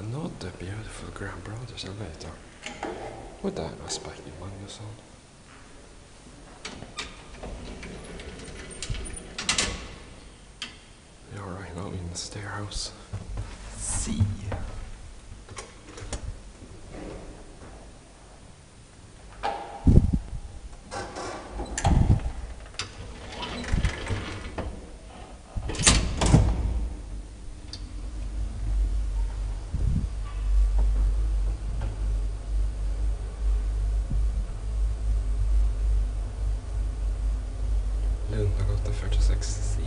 Another beautiful Grand Brothers elevator. With that aspect in Magnusson. You're right now in the stairhouse. See. Lundberg 846C